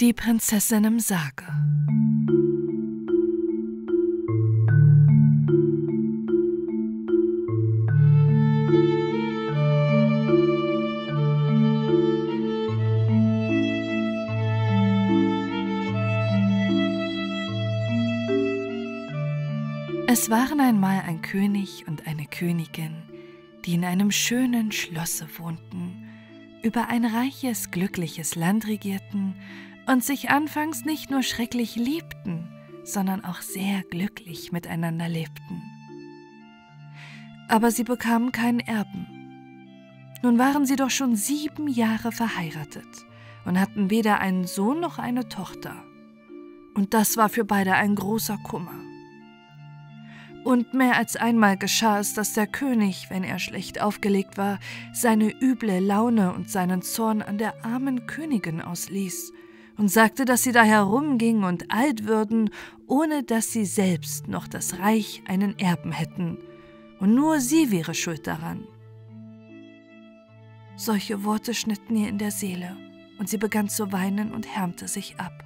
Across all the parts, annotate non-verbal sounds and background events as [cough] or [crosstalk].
Die Prinzessin im Sarge. Es waren einmal ein König und eine Königin, die in einem schönen Schlosse wohnten, über ein reiches, glückliches Land regierten und sich anfangs nicht nur schrecklich liebten, sondern auch sehr glücklich miteinander lebten. Aber sie bekamen keinen Erben. Nun waren sie doch schon sieben Jahre verheiratet und hatten weder einen Sohn noch eine Tochter. Und das war für beide ein großer Kummer. Und mehr als einmal geschah es, dass der König, wenn er schlecht aufgelegt war, seine üble Laune und seinen Zorn an der armen Königin ausließ und sagte, dass sie da herumging und alt würden, ohne dass sie selbst noch das Reich einen Erben hätten, und nur sie wäre schuld daran. Solche Worte schnitten ihr in der Seele, und sie begann zu weinen und härmte sich ab.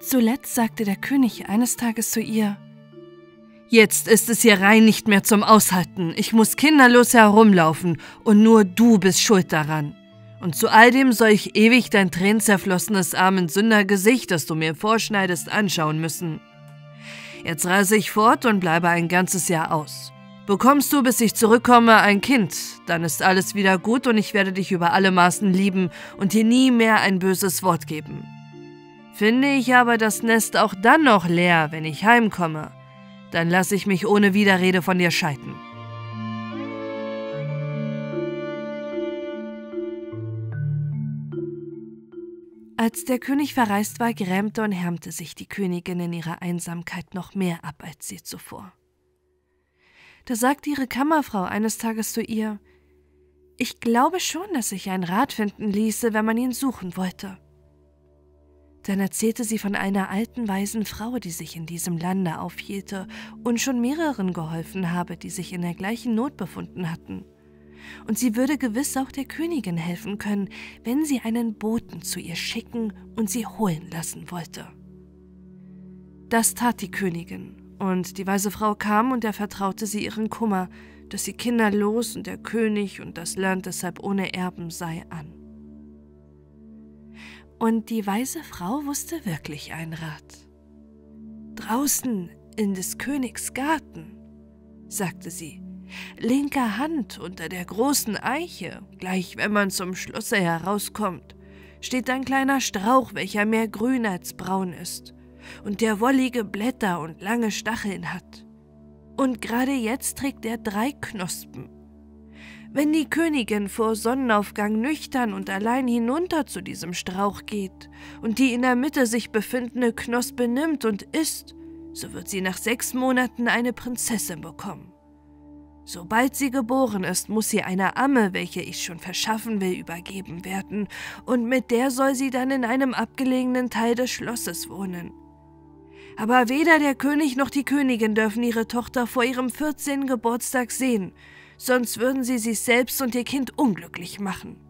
Zuletzt sagte der König eines Tages zu ihr, Jetzt ist es hier rein nicht mehr zum Aushalten. Ich muss kinderlos herumlaufen und nur du bist schuld daran. Und zu all dem soll ich ewig dein tränenzerflossenes armen Sündergesicht, das du mir vorschneidest, anschauen müssen. Jetzt reise ich fort und bleibe ein ganzes Jahr aus. Bekommst du, bis ich zurückkomme, ein Kind, dann ist alles wieder gut und ich werde dich über alle Maßen lieben und dir nie mehr ein böses Wort geben. Finde ich aber das Nest auch dann noch leer, wenn ich heimkomme, dann lasse ich mich ohne Widerrede von dir scheiden. Als der König verreist war, grämte und härmte sich die Königin in ihrer Einsamkeit noch mehr ab als sie zuvor. Da sagte ihre Kammerfrau eines Tages zu ihr, ich glaube schon, dass sich ein Rat finden ließe, wenn man ihn suchen wollte. Dann erzählte sie von einer alten, weisen Frau, die sich in diesem Lande aufhielte und schon mehreren geholfen habe, die sich in der gleichen Not befunden hatten. Und sie würde gewiss auch der Königin helfen können, wenn sie einen Boten zu ihr schicken und sie holen lassen wollte. Das tat die Königin, und die weise Frau kam und er vertraute sie ihren Kummer, dass sie kinderlos und der König und das Land deshalb ohne Erben sei, an. Und die weise Frau wusste wirklich ein Rat. Draußen in des Königs Garten, sagte sie, linker Hand unter der großen Eiche, gleich wenn man zum Schlosse herauskommt, steht ein kleiner Strauch, welcher mehr grün als braun ist und der wollige Blätter und lange Stacheln hat. Und gerade jetzt trägt er drei Knospen wenn die Königin vor Sonnenaufgang nüchtern und allein hinunter zu diesem Strauch geht und die in der Mitte sich befindende Knospe nimmt und isst, so wird sie nach sechs Monaten eine Prinzessin bekommen. Sobald sie geboren ist, muss sie einer Amme, welche ich schon verschaffen will, übergeben werden, und mit der soll sie dann in einem abgelegenen Teil des Schlosses wohnen. Aber weder der König noch die Königin dürfen ihre Tochter vor ihrem 14. Geburtstag sehen, sonst würden sie sich selbst und ihr Kind unglücklich machen.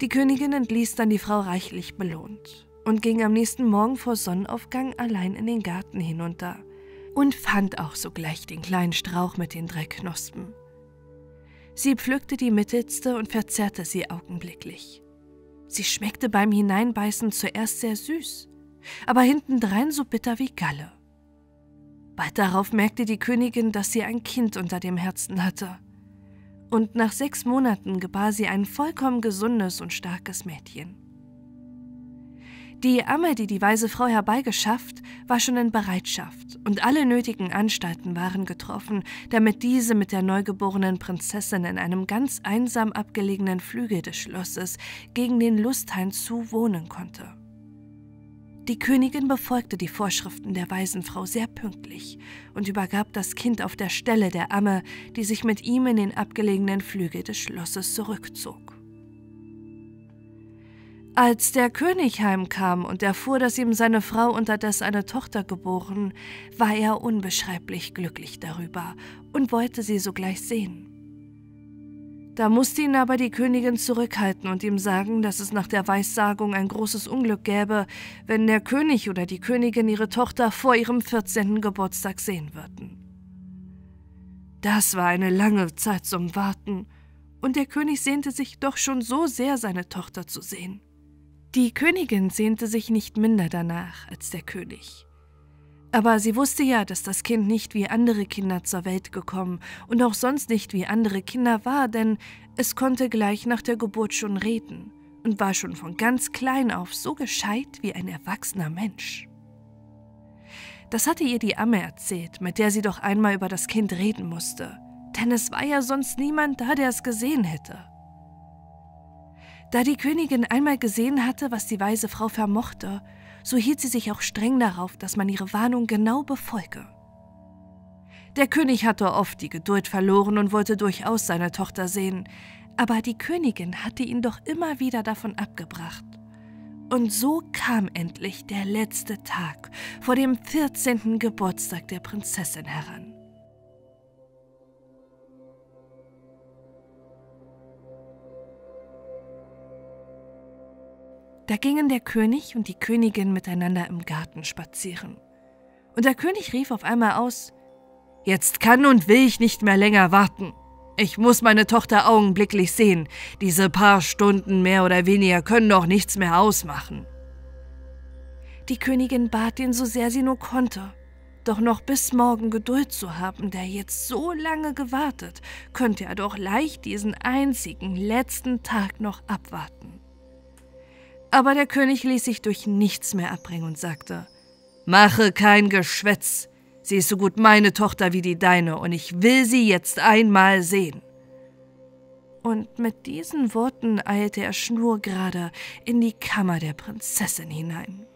Die Königin entließ dann die Frau reichlich belohnt und ging am nächsten Morgen vor Sonnenaufgang allein in den Garten hinunter und fand auch sogleich den kleinen Strauch mit den drei Knospen. Sie pflückte die mittelste und verzehrte sie augenblicklich. Sie schmeckte beim Hineinbeißen zuerst sehr süß, aber hintendrein so bitter wie Galle. Bald darauf merkte die Königin, dass sie ein Kind unter dem Herzen hatte. Und nach sechs Monaten gebar sie ein vollkommen gesundes und starkes Mädchen. Die Amme, die die weise Frau herbeigeschafft, war schon in Bereitschaft und alle nötigen Anstalten waren getroffen, damit diese mit der neugeborenen Prinzessin in einem ganz einsam abgelegenen Flügel des Schlosses gegen den Lusthain zu wohnen konnte. Die Königin befolgte die Vorschriften der weisen Frau sehr pünktlich und übergab das Kind auf der Stelle der Amme, die sich mit ihm in den abgelegenen Flügel des Schlosses zurückzog. Als der König heimkam und erfuhr, dass ihm seine Frau unterdes eine Tochter geboren, war er unbeschreiblich glücklich darüber und wollte sie sogleich sehen. Da musste ihn aber die Königin zurückhalten und ihm sagen, dass es nach der Weissagung ein großes Unglück gäbe, wenn der König oder die Königin ihre Tochter vor ihrem 14. Geburtstag sehen würden. Das war eine lange Zeit zum Warten, und der König sehnte sich doch schon so sehr, seine Tochter zu sehen. Die Königin sehnte sich nicht minder danach als der König. Aber sie wusste ja, dass das Kind nicht wie andere Kinder zur Welt gekommen und auch sonst nicht wie andere Kinder war, denn es konnte gleich nach der Geburt schon reden und war schon von ganz klein auf so gescheit wie ein erwachsener Mensch. Das hatte ihr die Amme erzählt, mit der sie doch einmal über das Kind reden musste, denn es war ja sonst niemand da, der es gesehen hätte. Da die Königin einmal gesehen hatte, was die weise Frau vermochte, so hielt sie sich auch streng darauf, dass man ihre Warnung genau befolge. Der König hatte oft die Geduld verloren und wollte durchaus seine Tochter sehen, aber die Königin hatte ihn doch immer wieder davon abgebracht. Und so kam endlich der letzte Tag vor dem 14. Geburtstag der Prinzessin heran. Da gingen der König und die Königin miteinander im Garten spazieren. Und der König rief auf einmal aus Jetzt kann und will ich nicht mehr länger warten. Ich muss meine Tochter augenblicklich sehen. Diese paar Stunden mehr oder weniger können doch nichts mehr ausmachen. Die Königin bat ihn so sehr sie nur konnte, doch noch bis morgen Geduld zu haben, der jetzt so lange gewartet, könnte er doch leicht diesen einzigen letzten Tag noch abwarten. Aber der König ließ sich durch nichts mehr abbringen und sagte, Mache kein Geschwätz, sie ist so gut meine Tochter wie die deine, und ich will sie jetzt einmal sehen. Und mit diesen Worten eilte er schnurgerade in die Kammer der Prinzessin hinein.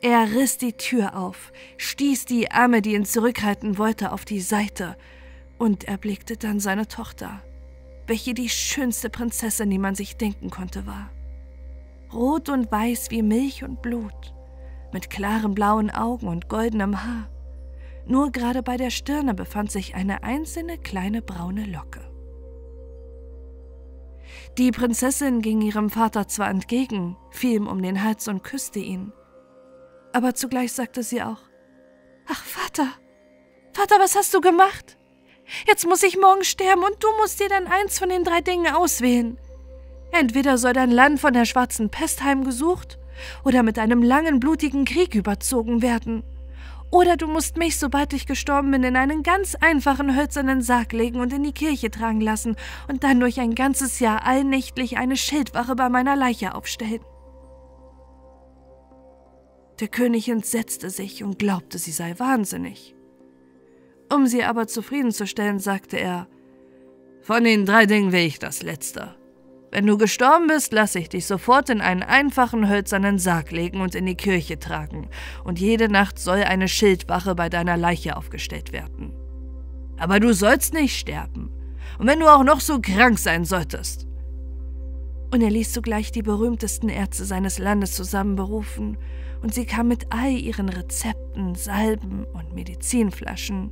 Er riss die Tür auf, stieß die Arme, die ihn zurückhalten wollte, auf die Seite und erblickte dann seine Tochter, welche die schönste Prinzessin, die man sich denken konnte, war rot und weiß wie Milch und Blut, mit klaren blauen Augen und goldenem Haar. Nur gerade bei der Stirne befand sich eine einzelne kleine braune Locke. Die Prinzessin ging ihrem Vater zwar entgegen, fiel ihm um den Hals und küsste ihn, aber zugleich sagte sie auch, Ach Vater, Vater, was hast du gemacht? Jetzt muss ich morgen sterben und du musst dir dann eins von den drei Dingen auswählen. Entweder soll dein Land von der schwarzen Pest heimgesucht oder mit einem langen blutigen Krieg überzogen werden. Oder du musst mich, sobald ich gestorben bin, in einen ganz einfachen hölzernen Sarg legen und in die Kirche tragen lassen und dann durch ein ganzes Jahr allnächtlich eine Schildwache bei meiner Leiche aufstellen. Der König entsetzte sich und glaubte, sie sei wahnsinnig. Um sie aber zufriedenzustellen, sagte er, Von den drei Dingen will ich das letzte. Wenn du gestorben bist, lasse ich dich sofort in einen einfachen hölzernen Sarg legen und in die Kirche tragen, und jede Nacht soll eine Schildwache bei deiner Leiche aufgestellt werden. Aber du sollst nicht sterben, und wenn du auch noch so krank sein solltest. Und er ließ sogleich die berühmtesten Ärzte seines Landes zusammenberufen, und sie kamen mit all ihren Rezepten, Salben und Medizinflaschen.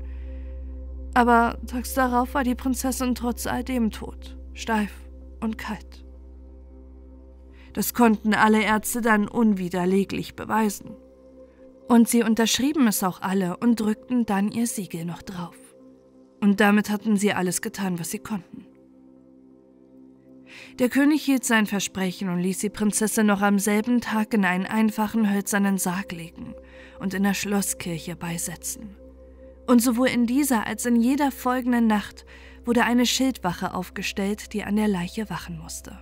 Aber tags darauf war die Prinzessin trotz all dem tot, steif und kalt. Das konnten alle Ärzte dann unwiderleglich beweisen. Und sie unterschrieben es auch alle und drückten dann ihr Siegel noch drauf. Und damit hatten sie alles getan, was sie konnten. Der König hielt sein Versprechen und ließ die Prinzessin noch am selben Tag in einen einfachen hölzernen Sarg legen und in der Schlosskirche beisetzen. Und sowohl in dieser als in jeder folgenden Nacht wurde eine Schildwache aufgestellt, die an der Leiche wachen musste.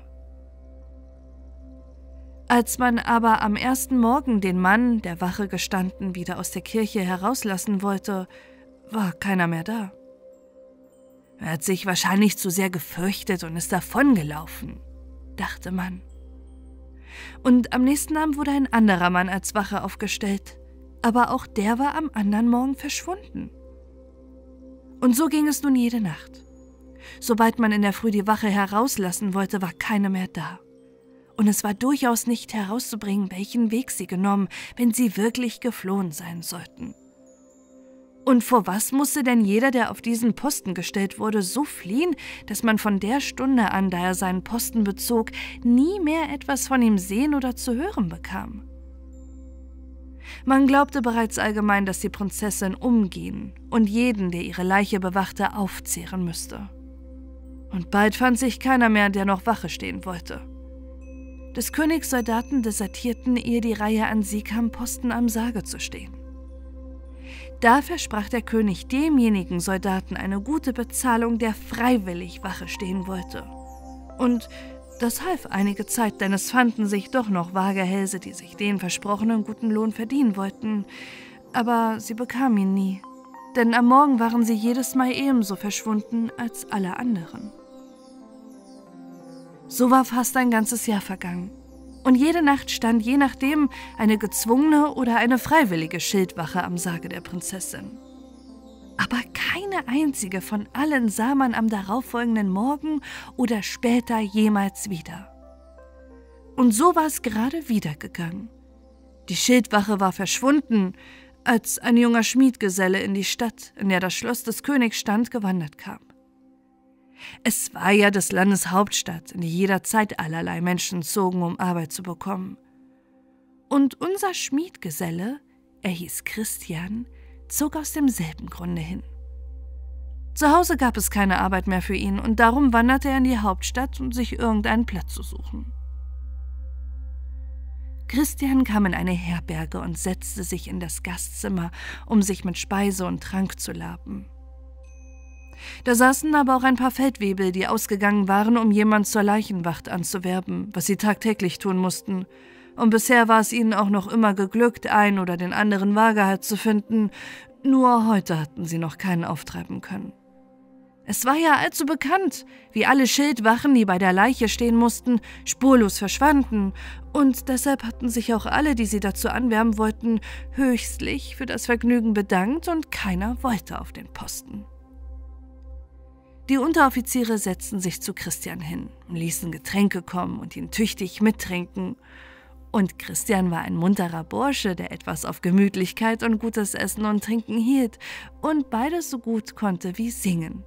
Als man aber am ersten Morgen den Mann, der Wache gestanden, wieder aus der Kirche herauslassen wollte, war keiner mehr da. Er hat sich wahrscheinlich zu sehr gefürchtet und ist davongelaufen, dachte man. Und am nächsten Abend wurde ein anderer Mann als Wache aufgestellt, aber auch der war am anderen Morgen verschwunden. Und so ging es nun jede Nacht. Sobald man in der Früh die Wache herauslassen wollte, war keine mehr da. Und es war durchaus nicht herauszubringen, welchen Weg sie genommen, wenn sie wirklich geflohen sein sollten. Und vor was musste denn jeder, der auf diesen Posten gestellt wurde, so fliehen, dass man von der Stunde an, da er seinen Posten bezog, nie mehr etwas von ihm sehen oder zu hören bekam? Man glaubte bereits allgemein, dass die Prinzessin umgehen und jeden, der ihre Leiche bewachte, aufzehren müsste. Und bald fand sich keiner mehr, der noch Wache stehen wollte. Des Königs Soldaten desertierten, ehe die Reihe an sie kam, Posten am Sarge zu stehen. Da versprach der König demjenigen Soldaten eine gute Bezahlung, der freiwillig Wache stehen wollte. Und das half einige Zeit, denn es fanden sich doch noch vage Hälse, die sich den versprochenen guten Lohn verdienen wollten. Aber sie bekamen ihn nie, denn am Morgen waren sie jedes Mal ebenso verschwunden als alle anderen. So war fast ein ganzes Jahr vergangen. Und jede Nacht stand je nachdem eine gezwungene oder eine freiwillige Schildwache am Sarge der Prinzessin. Aber keine einzige von allen sah man am darauffolgenden Morgen oder später jemals wieder. Und so war es gerade wieder gegangen. Die Schildwache war verschwunden, als ein junger Schmiedgeselle in die Stadt, in der das Schloss des Königs stand, gewandert kam. Es war ja des Landes Hauptstadt, in die jederzeit allerlei Menschen zogen, um Arbeit zu bekommen. Und unser Schmiedgeselle, er hieß Christian, zog aus demselben Grunde hin. Zu Hause gab es keine Arbeit mehr für ihn und darum wanderte er in die Hauptstadt, um sich irgendeinen Platz zu suchen. Christian kam in eine Herberge und setzte sich in das Gastzimmer, um sich mit Speise und Trank zu laben. Da saßen aber auch ein paar Feldwebel, die ausgegangen waren, um jemand zur Leichenwacht anzuwerben, was sie tagtäglich tun mussten. Und bisher war es ihnen auch noch immer geglückt, ein oder den anderen Waagehalt zu finden, nur heute hatten sie noch keinen auftreiben können. Es war ja allzu bekannt, wie alle Schildwachen, die bei der Leiche stehen mussten, spurlos verschwanden, und deshalb hatten sich auch alle, die sie dazu anwerben wollten, höchstlich für das Vergnügen bedankt und keiner wollte auf den Posten. Die Unteroffiziere setzten sich zu Christian hin, ließen Getränke kommen und ihn tüchtig mittrinken. Und Christian war ein munterer Bursche, der etwas auf Gemütlichkeit und gutes Essen und Trinken hielt und beides so gut konnte wie singen.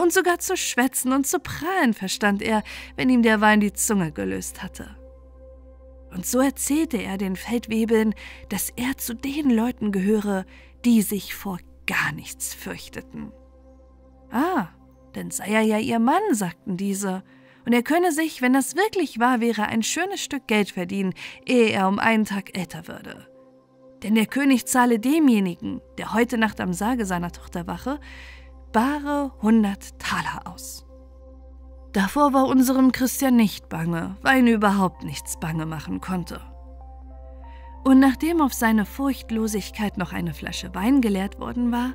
Und sogar zu schwätzen und zu prahlen verstand er, wenn ihm der Wein die Zunge gelöst hatte. Und so erzählte er den Feldwebeln, dass er zu den Leuten gehöre, die sich vor gar nichts fürchteten. Ah, denn sei er ja ihr Mann, sagten diese, und er könne sich, wenn das wirklich wahr wäre, ein schönes Stück Geld verdienen, ehe er um einen Tag älter würde. Denn der König zahle demjenigen, der heute Nacht am Sarge seiner Tochter wache, bare hundert Taler aus. Davor war unserem Christian nicht bange, weil ihn überhaupt nichts bange machen konnte. Und nachdem auf seine Furchtlosigkeit noch eine Flasche Wein geleert worden war,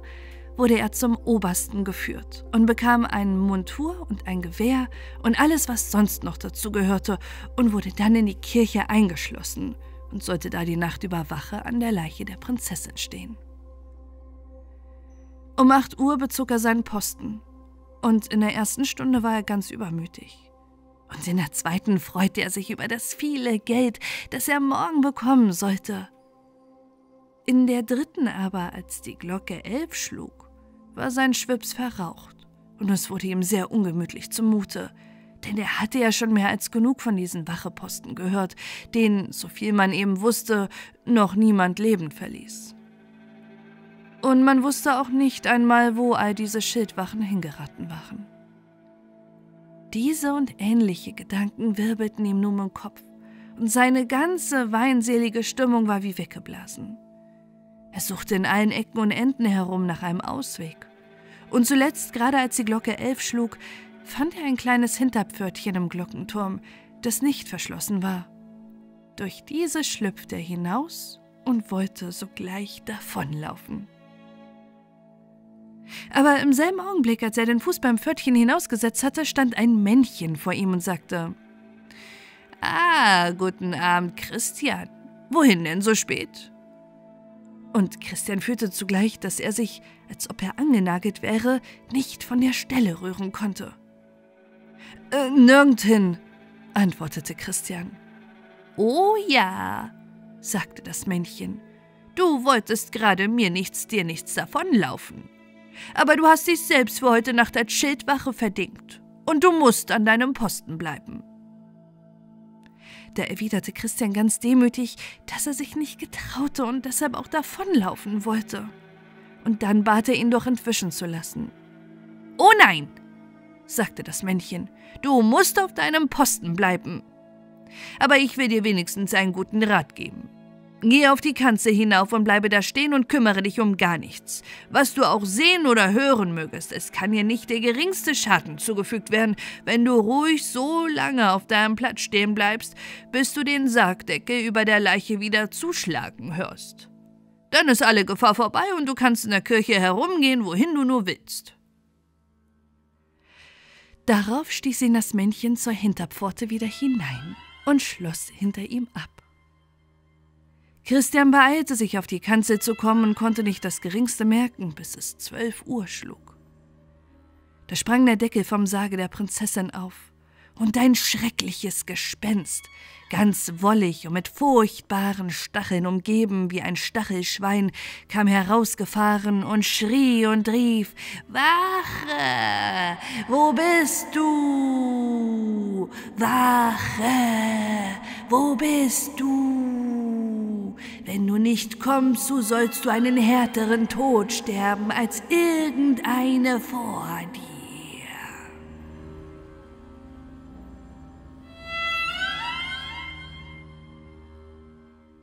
wurde er zum Obersten geführt und bekam einen Montur und ein Gewehr und alles, was sonst noch dazu gehörte, und wurde dann in die Kirche eingeschlossen und sollte da die Nacht über Wache an der Leiche der Prinzessin stehen. Um acht Uhr bezog er seinen Posten, und in der ersten Stunde war er ganz übermütig. Und in der zweiten freute er sich über das viele Geld, das er morgen bekommen sollte. In der dritten aber, als die Glocke elf schlug, war sein Schwips verraucht, und es wurde ihm sehr ungemütlich zumute, denn er hatte ja schon mehr als genug von diesen Wacheposten gehört, denen, so viel man eben wusste, noch niemand lebend verließ. Und man wusste auch nicht einmal, wo all diese Schildwachen hingeraten waren. Diese und ähnliche Gedanken wirbelten ihm nun im Kopf, und seine ganze weinselige Stimmung war wie weggeblasen. Er suchte in allen Ecken und Enden herum nach einem Ausweg. Und zuletzt, gerade als die Glocke elf schlug, fand er ein kleines Hinterpförtchen im Glockenturm, das nicht verschlossen war. Durch diese schlüpfte er hinaus und wollte sogleich davonlaufen. Aber im selben Augenblick, als er den Fuß beim Pförtchen hinausgesetzt hatte, stand ein Männchen vor ihm und sagte: Ah, guten Abend, Christian. Wohin denn so spät? Und Christian fühlte zugleich, dass er sich, als ob er angenagelt wäre, nicht von der Stelle rühren konnte. Äh, nirgendhin, antwortete Christian. Oh ja, sagte das Männchen, Du wolltest gerade mir nichts, dir nichts davonlaufen. Aber du hast dich selbst für heute Nacht als Schildwache verdingt. Und du musst an deinem Posten bleiben. Da erwiderte Christian ganz demütig, dass er sich nicht getraute und deshalb auch davonlaufen wollte. Und dann bat er ihn doch entwischen zu lassen. Oh nein, sagte das Männchen, du musst auf deinem Posten bleiben. Aber ich will dir wenigstens einen guten Rat geben. Geh auf die Kanzel hinauf und bleibe da stehen und kümmere dich um gar nichts. Was du auch sehen oder hören mögest, es kann dir nicht der geringste Schaden zugefügt werden, wenn du ruhig so lange auf deinem Platz stehen bleibst, bis du den Sargdeckel über der Leiche wieder zuschlagen hörst. Dann ist alle Gefahr vorbei und du kannst in der Kirche herumgehen, wohin du nur willst. Darauf stieß ihn das Männchen zur Hinterpforte wieder hinein und schloss hinter ihm ab. Christian beeilte sich, auf die Kanzel zu kommen und konnte nicht das geringste merken, bis es zwölf Uhr schlug. Da sprang der Deckel vom Sarge der Prinzessin auf, und ein schreckliches Gespenst, ganz wollig und mit furchtbaren Stacheln umgeben wie ein Stachelschwein, kam herausgefahren und schrie und rief Wache, wo bist du? Wache, wo bist du? Wenn du nicht kommst, so sollst du einen härteren Tod sterben als irgendeine vor dir.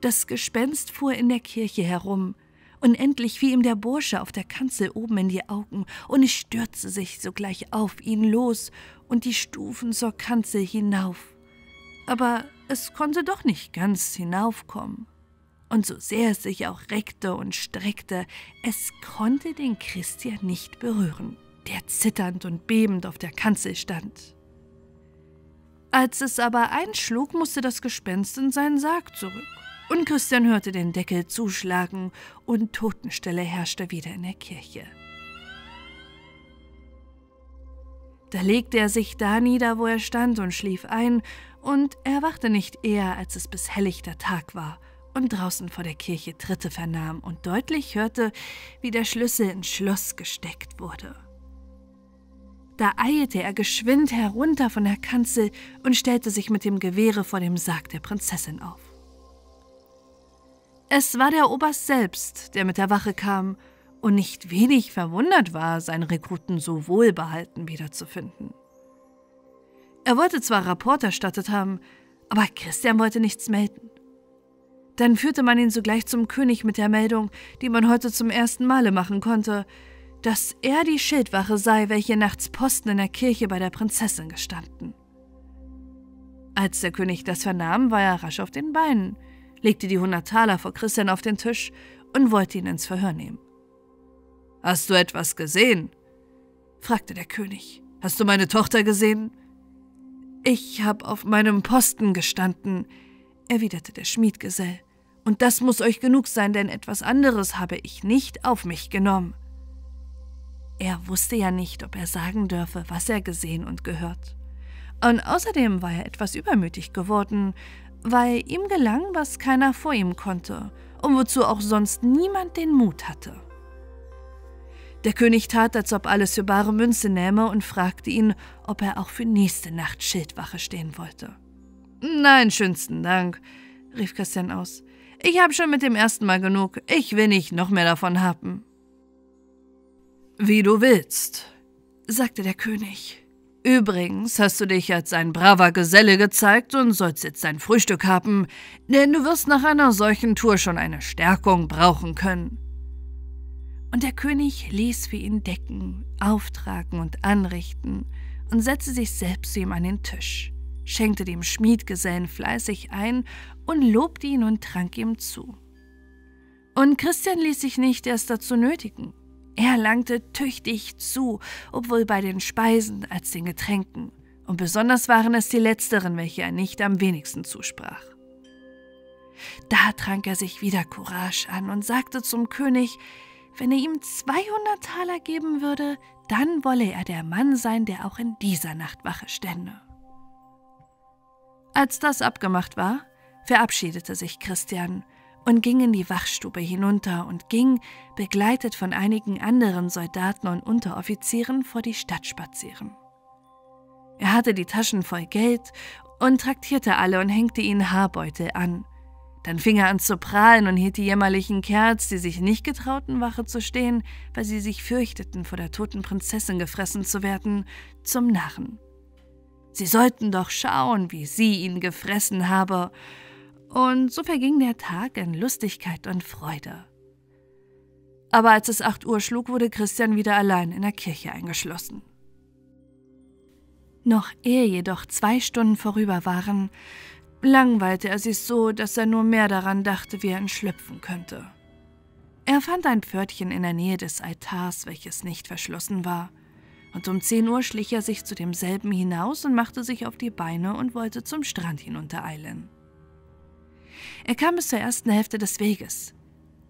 Das Gespenst fuhr in der Kirche herum, und endlich fiel ihm der Bursche auf der Kanzel oben in die Augen, und es stürzte sich sogleich auf ihn los und die Stufen zur Kanzel hinauf. Aber es konnte doch nicht ganz hinaufkommen und so sehr es sich auch reckte und streckte, es konnte den Christian nicht berühren, der zitternd und bebend auf der Kanzel stand. Als es aber einschlug, musste das Gespenst in seinen Sarg zurück, und Christian hörte den Deckel zuschlagen, und Totenstelle herrschte wieder in der Kirche. Da legte er sich da nieder, wo er stand, und schlief ein, und erwachte nicht eher, als es bis helllichter Tag war, und draußen vor der Kirche Tritte vernahm und deutlich hörte, wie der Schlüssel ins Schloss gesteckt wurde. Da eilte er geschwind herunter von der Kanzel und stellte sich mit dem Gewehre vor dem Sarg der Prinzessin auf. Es war der Oberst selbst, der mit der Wache kam und nicht wenig verwundert war, seinen Rekruten so wohlbehalten wiederzufinden. Er wollte zwar Rapport erstattet haben, aber Christian wollte nichts melden. Dann führte man ihn sogleich zum König mit der Meldung, die man heute zum ersten Male machen konnte, dass er die Schildwache sei, welche nachts Posten in der Kirche bei der Prinzessin gestanden. Als der König das vernahm, war er rasch auf den Beinen, legte die hundert Taler vor Christian auf den Tisch und wollte ihn ins Verhör nehmen. Hast du etwas gesehen? fragte der König. Hast du meine Tochter gesehen? Ich habe auf meinem Posten gestanden, erwiderte der Schmiedgesell. Und das muss euch genug sein, denn etwas anderes habe ich nicht auf mich genommen. Er wusste ja nicht, ob er sagen dürfe, was er gesehen und gehört. Und außerdem war er etwas übermütig geworden, weil ihm gelang, was keiner vor ihm konnte und wozu auch sonst niemand den Mut hatte. Der König tat, als ob alles für bare Münze nähme und fragte ihn, ob er auch für nächste Nacht Schildwache stehen wollte. Nein, schönsten Dank, rief Christian aus. Ich habe schon mit dem ersten Mal genug. Ich will nicht noch mehr davon haben. Wie du willst, sagte der König. Übrigens hast du dich als ein braver Geselle gezeigt und sollst jetzt dein Frühstück haben, denn du wirst nach einer solchen Tour schon eine Stärkung brauchen können. Und der König ließ für ihn decken, auftragen und anrichten und setzte sich selbst zu ihm an den Tisch schenkte dem Schmiedgesellen fleißig ein und lobte ihn und trank ihm zu. Und Christian ließ sich nicht erst dazu nötigen. Er langte tüchtig zu, obwohl bei den Speisen als den Getränken, und besonders waren es die letzteren, welche er nicht am wenigsten zusprach. Da trank er sich wieder Courage an und sagte zum König, wenn er ihm 200 Taler geben würde, dann wolle er der Mann sein, der auch in dieser Nacht Wache stände. Als das abgemacht war, verabschiedete sich Christian und ging in die Wachstube hinunter und ging, begleitet von einigen anderen Soldaten und Unteroffizieren, vor die Stadt spazieren. Er hatte die Taschen voll Geld und traktierte alle und hängte ihnen Haarbeutel an. Dann fing er an zu prahlen und hielt die jämmerlichen Kerls, die sich nicht getrauten, Wache zu stehen, weil sie sich fürchteten, vor der toten Prinzessin gefressen zu werden, zum Narren. Sie sollten doch schauen, wie sie ihn gefressen habe. Und so verging der Tag in Lustigkeit und Freude. Aber als es acht Uhr schlug, wurde Christian wieder allein in der Kirche eingeschlossen. Noch ehe jedoch zwei Stunden vorüber waren, langweilte er sich so, dass er nur mehr daran dachte, wie er entschlüpfen könnte. Er fand ein Pförtchen in der Nähe des Altars, welches nicht verschlossen war, und um zehn Uhr schlich er sich zu demselben hinaus und machte sich auf die Beine und wollte zum Strand hinuntereilen. Er kam bis zur ersten Hälfte des Weges.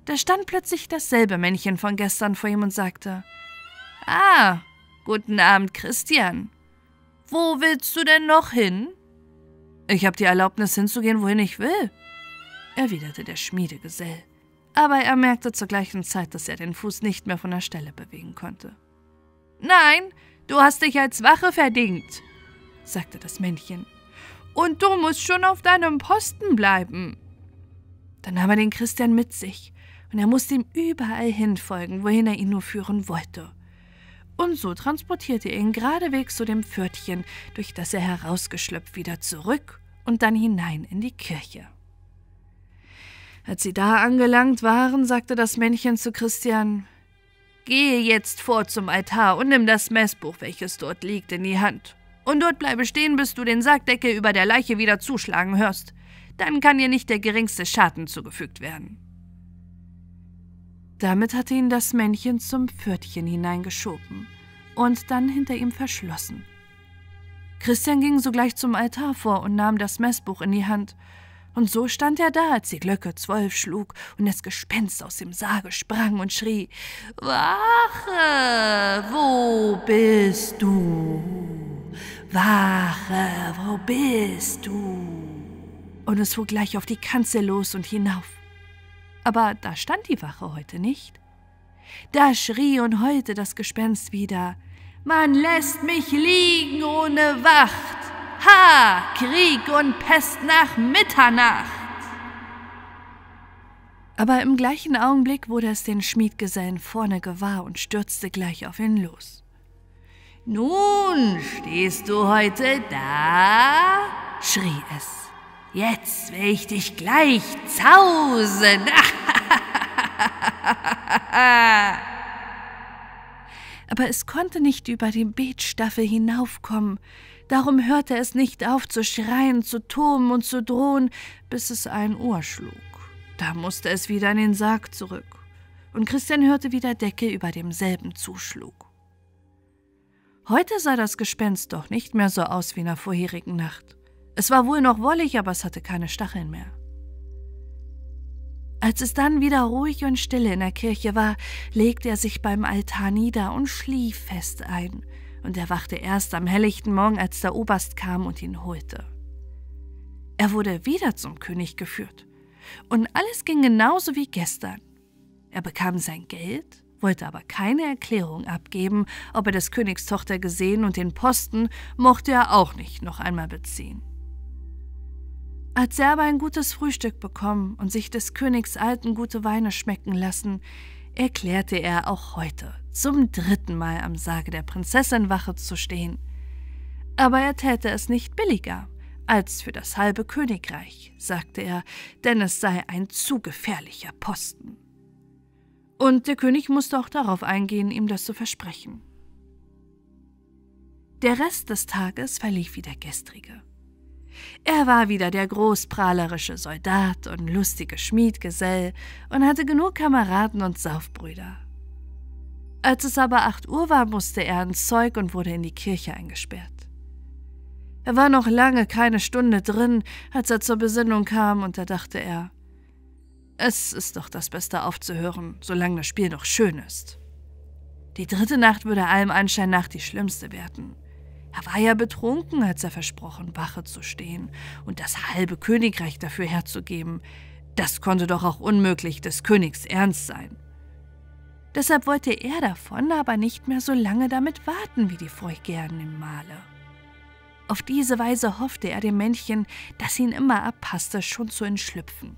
Da stand plötzlich dasselbe Männchen von gestern vor ihm und sagte: Ah, guten Abend, Christian. Wo willst du denn noch hin? Ich habe die Erlaubnis hinzugehen, wohin ich will, erwiderte der Schmiedegesell. Aber er merkte zur gleichen Zeit, dass er den Fuß nicht mehr von der Stelle bewegen konnte. Nein, du hast dich als Wache verdient, sagte das Männchen. Und du musst schon auf deinem Posten bleiben. Dann nahm er den Christian mit sich, und er musste ihm überall hinfolgen, wohin er ihn nur führen wollte. Und so transportierte er ihn geradewegs zu dem Pförtchen, durch das er herausgeschlüpft, wieder zurück und dann hinein in die Kirche. Als sie da angelangt waren, sagte das Männchen zu Christian Gehe jetzt vor zum Altar und nimm das Messbuch, welches dort liegt, in die Hand. Und dort bleibe stehen, bis du den Sargdeckel über der Leiche wieder zuschlagen hörst. Dann kann dir nicht der geringste Schaden zugefügt werden. Damit hatte ihn das Männchen zum Pförtchen hineingeschoben und dann hinter ihm verschlossen. Christian ging sogleich zum Altar vor und nahm das Messbuch in die Hand. Und so stand er da, als die Glocke zwölf schlug und das Gespenst aus dem Sarge sprang und schrie: Wache, wo bist du? Wache, wo bist du? Und es fuhr gleich auf die Kanzel los und hinauf aber da stand die Wache heute nicht. Da schrie und heulte das Gespenst wieder. Man lässt mich liegen ohne Wacht. Ha! Krieg und Pest nach Mitternacht! Aber im gleichen Augenblick wurde es den Schmiedgesellen vorne gewahr und stürzte gleich auf ihn los. Nun stehst du heute da? schrie es. Jetzt will ich dich gleich zausen. [laughs] Aber es konnte nicht über die Beetstaffel hinaufkommen. Darum hörte es nicht auf zu schreien, zu toben und zu drohen, bis es ein Ohr schlug. Da musste es wieder in den Sarg zurück. Und Christian hörte, wie der Deckel über demselben zuschlug. Heute sah das Gespenst doch nicht mehr so aus wie in der vorherigen Nacht. Es war wohl noch wollig, aber es hatte keine Stacheln mehr. Als es dann wieder ruhig und stille in der Kirche war, legte er sich beim Altar nieder und schlief fest ein, und er wachte erst am helllichten Morgen, als der Oberst kam und ihn holte. Er wurde wieder zum König geführt, und alles ging genauso wie gestern. Er bekam sein Geld, wollte aber keine Erklärung abgeben, ob er des Königs Tochter gesehen und den Posten mochte er auch nicht noch einmal beziehen. Als er aber ein gutes Frühstück bekommen und sich des Königs alten gute Weine schmecken lassen, erklärte er auch heute zum dritten Mal am Sarge der Prinzessin Wache zu stehen. Aber er täte es nicht billiger als für das halbe Königreich, sagte er, denn es sei ein zu gefährlicher Posten. Und der König musste auch darauf eingehen, ihm das zu versprechen. Der Rest des Tages verlief wie der gestrige. Er war wieder der großprahlerische Soldat und lustige Schmiedgesell und hatte genug Kameraden und Saufbrüder. Als es aber acht Uhr war, musste er ins Zeug und wurde in die Kirche eingesperrt. Er war noch lange keine Stunde drin, als er zur Besinnung kam, und da dachte er, es ist doch das Beste aufzuhören, solange das Spiel noch schön ist. Die dritte Nacht würde allem Anschein nach die schlimmste werden. Er war ja betrunken, als er versprochen, Wache zu stehen und das halbe Königreich dafür herzugeben. Das konnte doch auch unmöglich des Königs Ernst sein. Deshalb wollte er davon aber nicht mehr so lange damit warten wie die Feuchtgärden im Male. Auf diese Weise hoffte er dem Männchen, das ihn immer abpasste, schon zu entschlüpfen.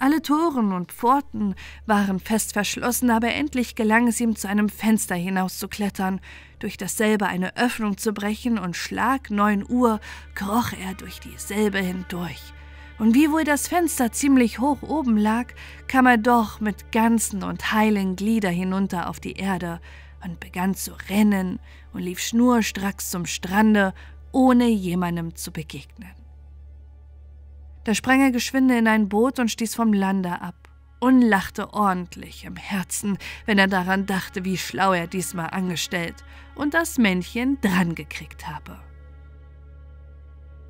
Alle Toren und Pforten waren fest verschlossen, aber endlich gelang es ihm, zu einem Fenster hinauszuklettern, durch dasselbe eine Öffnung zu brechen, und Schlag neun Uhr kroch er durch dieselbe hindurch. Und wiewohl das Fenster ziemlich hoch oben lag, kam er doch mit ganzen und heilen Glieder hinunter auf die Erde und begann zu rennen und lief schnurstracks zum Strande, ohne jemandem zu begegnen. Da sprang er geschwinde in ein Boot und stieß vom Lande ab und lachte ordentlich im Herzen, wenn er daran dachte, wie schlau er diesmal angestellt und das Männchen drangekriegt habe.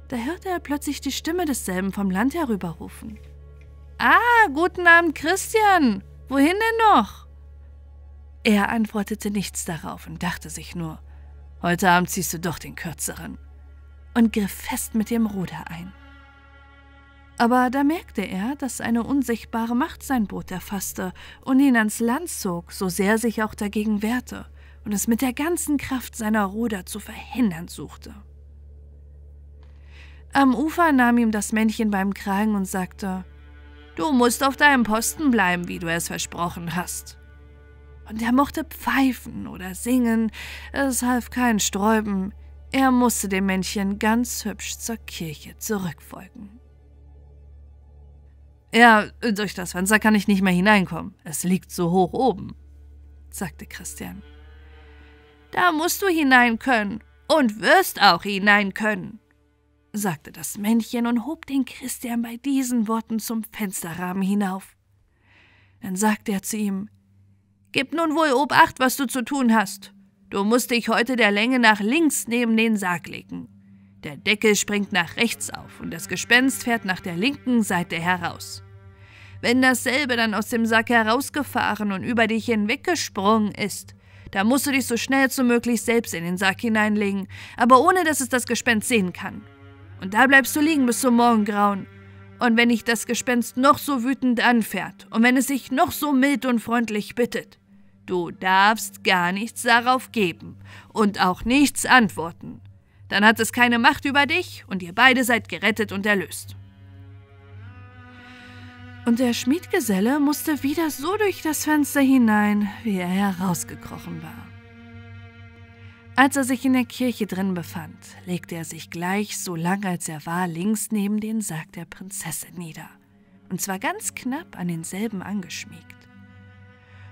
Da hörte er plötzlich die Stimme desselben vom Land herüberrufen. Ah, guten Abend, Christian. Wohin denn noch? Er antwortete nichts darauf und dachte sich nur, heute Abend ziehst du doch den kürzeren, und griff fest mit dem Ruder ein. Aber da merkte er, dass eine unsichtbare Macht sein Boot erfasste und ihn ans Land zog, so sehr sich auch dagegen wehrte und es mit der ganzen Kraft seiner Ruder zu verhindern suchte. Am Ufer nahm ihm das Männchen beim Kragen und sagte, Du musst auf deinem Posten bleiben, wie du es versprochen hast. Und er mochte pfeifen oder singen, es half kein Sträuben, er musste dem Männchen ganz hübsch zur Kirche zurückfolgen. Ja, durch das Fenster kann ich nicht mehr hineinkommen. Es liegt so hoch oben, sagte Christian. Da musst du hinein können und wirst auch hinein können, sagte das Männchen und hob den Christian bei diesen Worten zum Fensterrahmen hinauf. Dann sagte er zu ihm: Gib nun wohl Obacht, was du zu tun hast. Du musst dich heute der Länge nach links neben den Sarg legen. Der Deckel springt nach rechts auf und das Gespenst fährt nach der linken Seite heraus. Wenn dasselbe dann aus dem Sack herausgefahren und über dich hinweggesprungen ist, da musst du dich so schnell wie möglich selbst in den Sack hineinlegen, aber ohne dass es das Gespenst sehen kann. Und da bleibst du liegen bis zum Morgengrauen. Und wenn dich das Gespenst noch so wütend anfährt und wenn es sich noch so mild und freundlich bittet, du darfst gar nichts darauf geben und auch nichts antworten. Dann hat es keine Macht über dich und ihr beide seid gerettet und erlöst. Und der Schmiedgeselle musste wieder so durch das Fenster hinein, wie er herausgekrochen war. Als er sich in der Kirche drin befand, legte er sich gleich, so lang als er war, links neben den Sarg der Prinzessin nieder, und zwar ganz knapp an denselben angeschmiegt.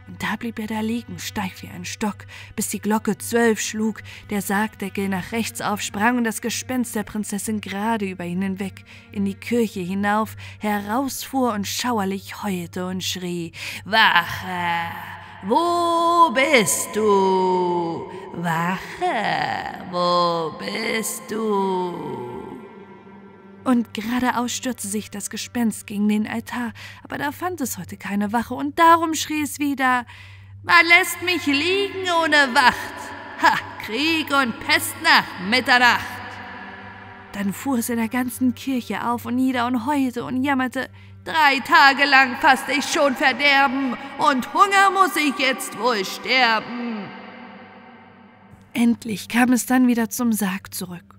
Und da blieb er da liegen, steif wie ein Stock, bis die Glocke zwölf schlug, der Sargdeckel nach rechts aufsprang und das Gespenst der Prinzessin gerade über ihn hinweg in die Kirche hinauf herausfuhr und schauerlich heulte und schrie: Wache! Wo bist du? Wache! Wo bist du? Und geradeaus stürzte sich das Gespenst gegen den Altar, aber da fand es heute keine Wache, und darum schrie es wieder Man lässt mich liegen ohne Wacht. Ha, Krieg und Pest nach Mitternacht. Dann fuhr es in der ganzen Kirche auf und nieder und heulte und jammerte Drei Tage lang fast ich schon verderben, und Hunger muss ich jetzt wohl sterben. Endlich kam es dann wieder zum Sarg zurück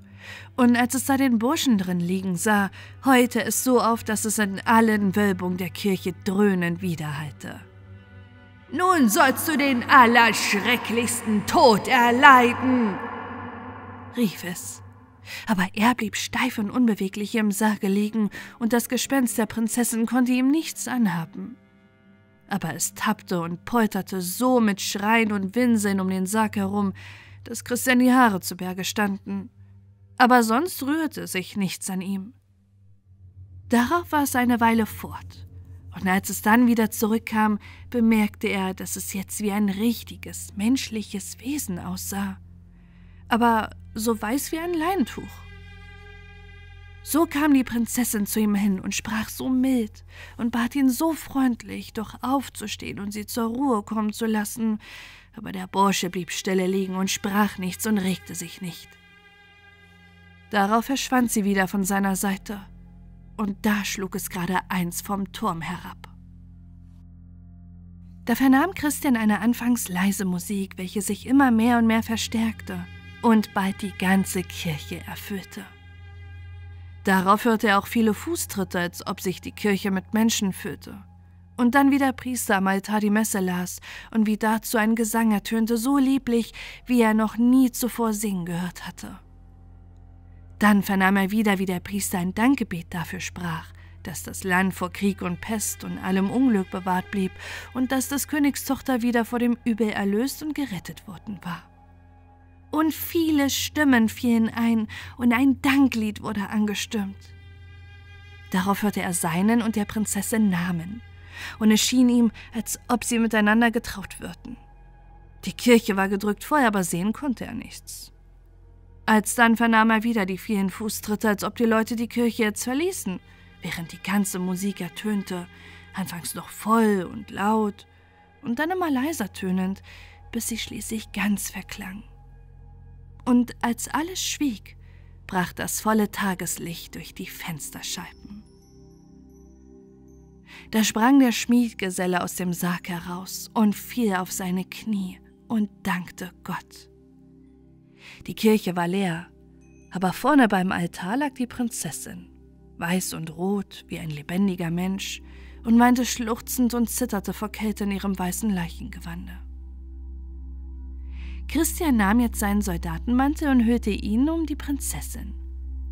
und als es da den Burschen drin liegen sah, heulte es so auf, dass es in allen Wölbungen der Kirche dröhnend widerhallte. Nun sollst du den allerschrecklichsten Tod erleiden, rief es. Aber er blieb steif und unbeweglich im Sarge liegen, und das Gespenst der Prinzessin konnte ihm nichts anhaben. Aber es tappte und polterte so mit Schreien und Winseln um den Sarg herum, dass Christian die Haare zu Berge standen aber sonst rührte sich nichts an ihm. Darauf war es eine Weile fort, und als es dann wieder zurückkam, bemerkte er, dass es jetzt wie ein richtiges, menschliches Wesen aussah, aber so weiß wie ein Leintuch. So kam die Prinzessin zu ihm hin und sprach so mild und bat ihn so freundlich, doch aufzustehen und sie zur Ruhe kommen zu lassen, aber der Bursche blieb stille liegen und sprach nichts und regte sich nicht. Darauf verschwand sie wieder von seiner Seite. und da schlug es gerade eins vom Turm herab. Da vernahm Christian eine anfangs leise Musik, welche sich immer mehr und mehr verstärkte und bald die ganze Kirche erfüllte. Darauf hörte er auch viele Fußtritte, als ob sich die Kirche mit Menschen füllte. Und dann wie der Priester am Altar die Messe las und wie dazu ein Gesang ertönte, so lieblich, wie er noch nie zuvor singen gehört hatte. Dann vernahm er wieder, wie der Priester ein Dankgebet dafür sprach, dass das Land vor Krieg und Pest und allem Unglück bewahrt blieb und dass des Königs Tochter wieder vor dem Übel erlöst und gerettet worden war. Und viele Stimmen fielen ein und ein Danklied wurde angestimmt. Darauf hörte er seinen und der Prinzessin Namen, und es schien ihm, als ob sie miteinander getraut würden. Die Kirche war gedrückt voll, aber sehen konnte er nichts. Alsdann vernahm er wieder die vielen Fußtritte, als ob die Leute die Kirche jetzt verließen, während die ganze Musik ertönte, anfangs noch voll und laut und dann immer leiser tönend, bis sie schließlich ganz verklang. Und als alles schwieg, brach das volle Tageslicht durch die Fensterscheiben. Da sprang der Schmiedgeselle aus dem Sarg heraus und fiel auf seine Knie und dankte Gott. Die Kirche war leer, aber vorne beim Altar lag die Prinzessin, weiß und rot wie ein lebendiger Mensch, und weinte schluchzend und zitterte vor Kälte in ihrem weißen Leichengewande. Christian nahm jetzt seinen Soldatenmantel und hüllte ihn um die Prinzessin.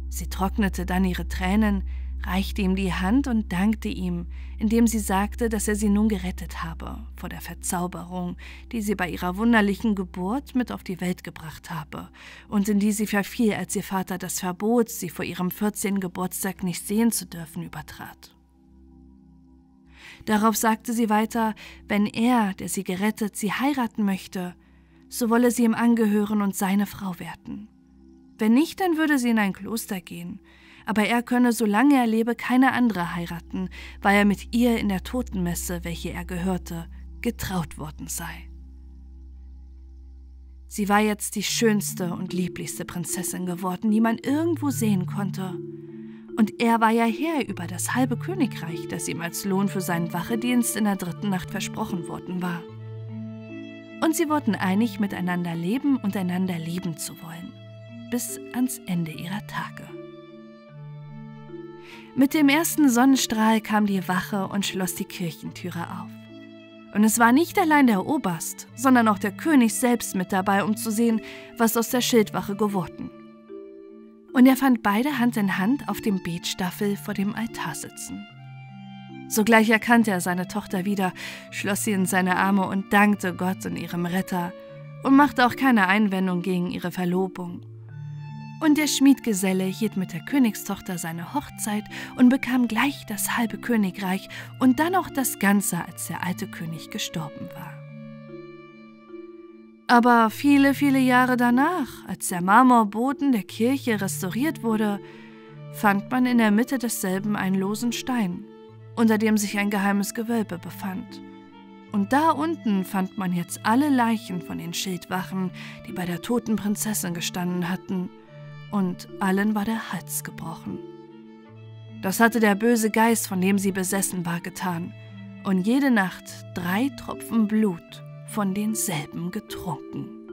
Sie trocknete dann ihre Tränen, reichte ihm die Hand und dankte ihm, indem sie sagte, dass er sie nun gerettet habe vor der Verzauberung, die sie bei ihrer wunderlichen Geburt mit auf die Welt gebracht habe und in die sie verfiel, als ihr Vater das Verbot, sie vor ihrem 14. Geburtstag nicht sehen zu dürfen, übertrat. Darauf sagte sie weiter, wenn er, der sie gerettet, sie heiraten möchte, so wolle sie ihm angehören und seine Frau werden. Wenn nicht, dann würde sie in ein Kloster gehen, aber er könne, solange er lebe, keine andere heiraten, weil er mit ihr in der Totenmesse, welche er gehörte, getraut worden sei. Sie war jetzt die schönste und lieblichste Prinzessin geworden, die man irgendwo sehen konnte. Und er war ja Herr über das halbe Königreich, das ihm als Lohn für seinen Wachedienst in der dritten Nacht versprochen worden war. Und sie wurden einig, miteinander leben und einander lieben zu wollen, bis ans Ende ihrer Tage. Mit dem ersten Sonnenstrahl kam die Wache und schloss die Kirchentüre auf. Und es war nicht allein der Oberst, sondern auch der König selbst mit dabei, um zu sehen, was aus der Schildwache geworden. Und er fand beide Hand in Hand auf dem Betstaffel vor dem Altar sitzen. Sogleich erkannte er seine Tochter wieder, schloss sie in seine Arme und dankte Gott und ihrem Retter und machte auch keine Einwendung gegen ihre Verlobung. Und der Schmiedgeselle hielt mit der Königstochter seine Hochzeit und bekam gleich das halbe Königreich und dann auch das Ganze, als der alte König gestorben war. Aber viele, viele Jahre danach, als der Marmorboden der Kirche restauriert wurde, fand man in der Mitte desselben einen losen Stein, unter dem sich ein geheimes Gewölbe befand. Und da unten fand man jetzt alle Leichen von den Schildwachen, die bei der toten Prinzessin gestanden hatten, und allen war der Hals gebrochen. Das hatte der böse Geist, von dem sie besessen war, getan, und jede Nacht drei Tropfen Blut von denselben getrunken.